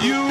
You